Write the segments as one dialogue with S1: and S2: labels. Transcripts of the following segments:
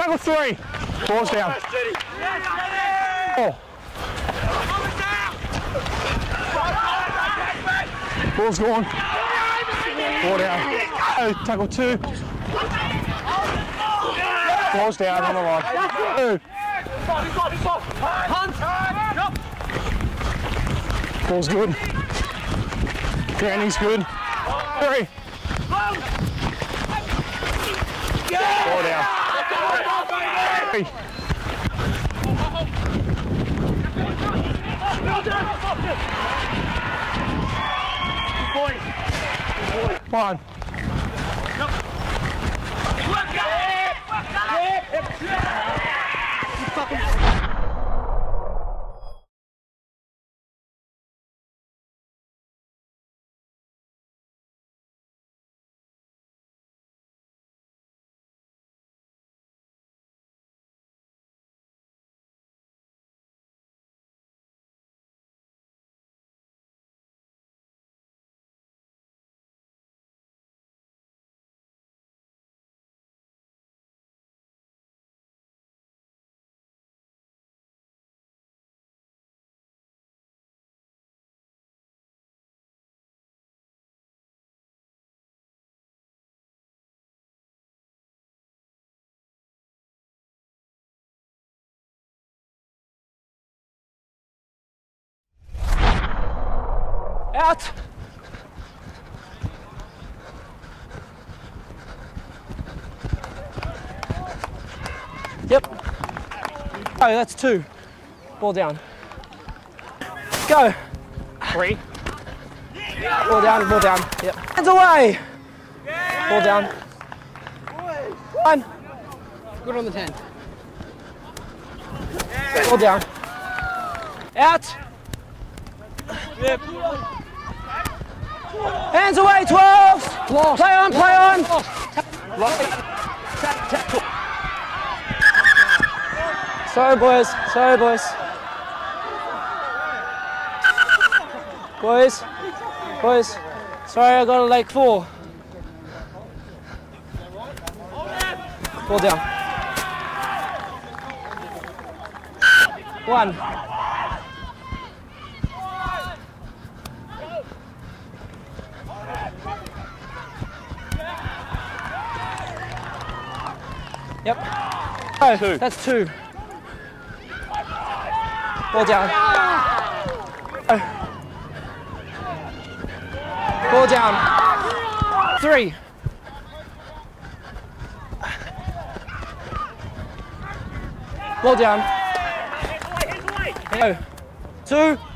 S1: Tackle three. Ball's down. Four. Ball's gone. Ball down. Oh, tackle two. Ball's down on the line. Two. Ball's good. Grounding's good. Three. Ball down. Three. One. Out. Yep. Oh, that's two. Ball down. Go. Three. Ball down, ball down. Yep. Hands away. Ball down. One.
S2: Good on the 10.
S1: Ball down. Out.
S2: Yep.
S1: Hands away, 12. Play on, play on. Sorry, boys. Sorry, boys. Boys. Boys. Sorry, I got a like four. Ball down. One. Yep. Oh,
S3: Two.
S1: that's two. Ball down. Oh. Ball down. Three. Ball down. Oh. Two.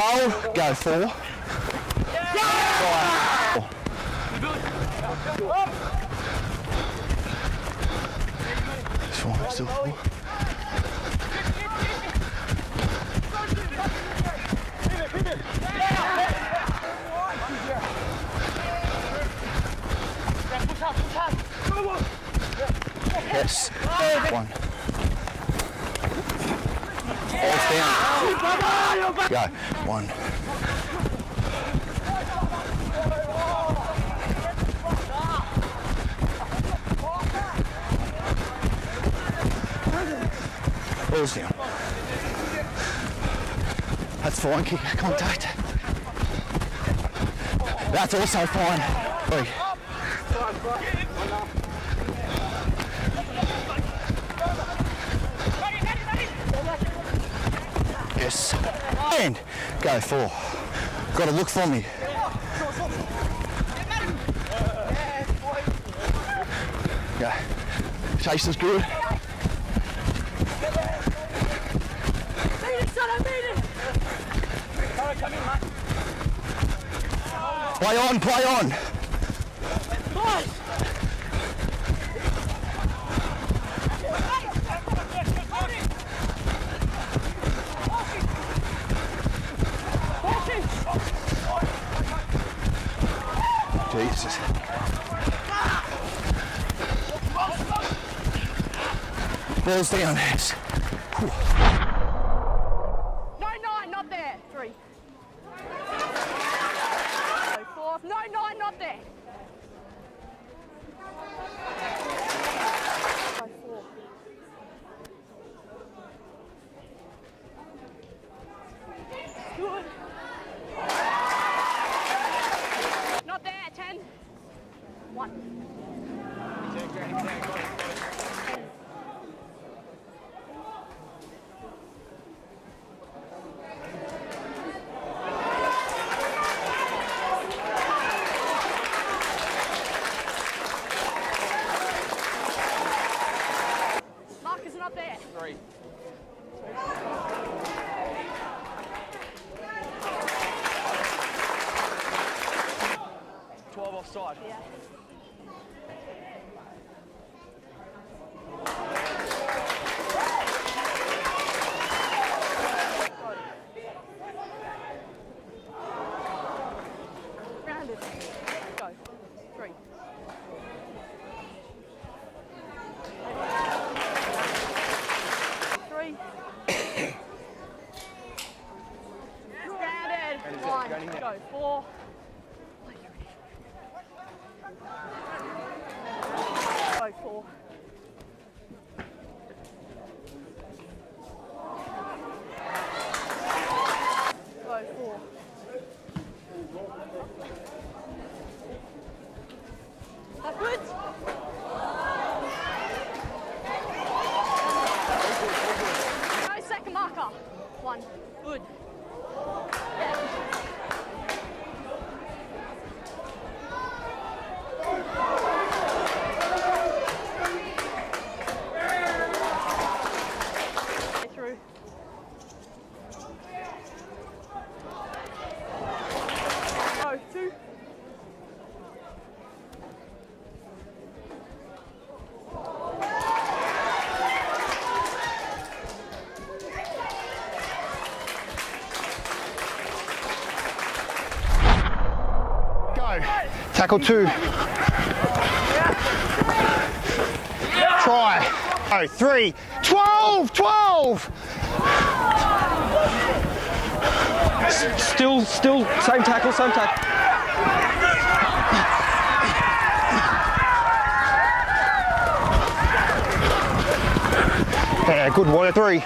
S3: Hole, go four. This one, still four. Yes, one. Go, one. Balls down. That's fine, kick contact. That's also fine. Three. Yes. And go four. Got to look for me. Go. Chase is good. Play on, play on.
S4: Jesus. Balls down, yes.
S5: No, nine, not there. Three. Four. No, nine, not there. Not there. Ten. One. Marcus not there.
S3: Three. Twelve offside.
S5: Yeah. Grounded. Go. Three. Three. Grounded. One. Go. Four. Go four. Go four. That good? Go second marker. One. Good. Get through. Go, two.
S4: Go. Tackle two. Try. Go. Three. 12. 12.
S3: Still, still, same tackle, same tackle.
S4: Yeah, good warrior. Three.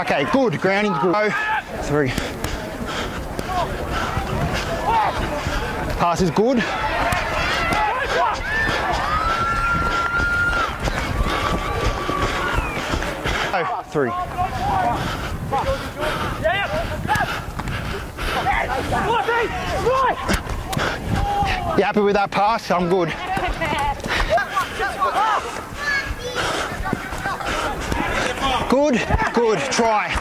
S4: Okay, good. Grounding's good. Oh, Go. Three. Pass is good. Go. Three. You happy with that pass? I'm good. Good, good. Try.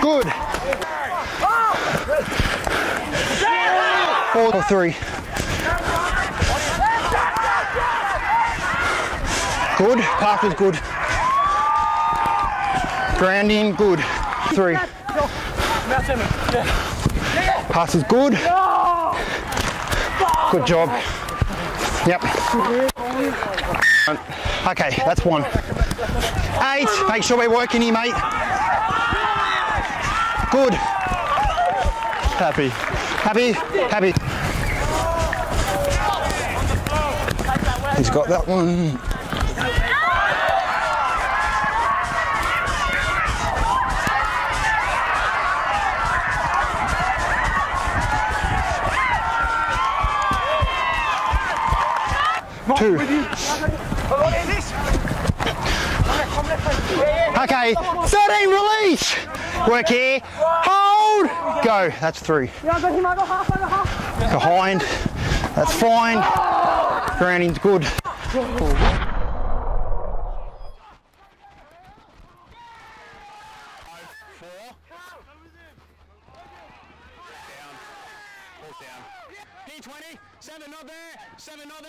S4: Good. Four or three. Good. Pass was good. Grounding, good. Three. Pass is good. Good job. Yep. Okay, that's one. Eight. Make sure we're working here, mate. Good. Happy. Happy. Happy. He's got that one. Two. Okay, 13 release. Work here. Hold. Go. That's three. Behind. That's fine. Grounding's good. P20.
S3: Seven not there. Seven not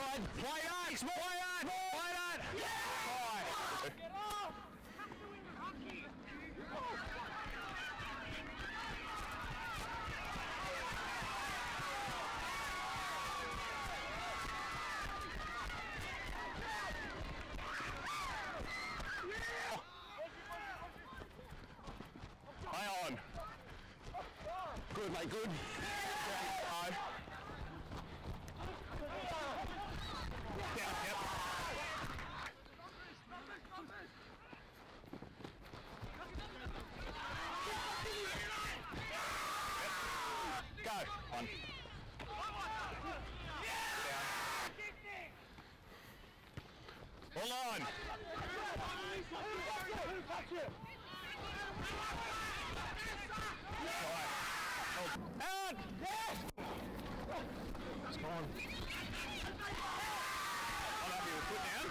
S3: Onside. Play that. Play that. Play that. Right. Hang on. Good, mate, good. down. Hold on! Right. Yes! It's gone. Oh, that be put down?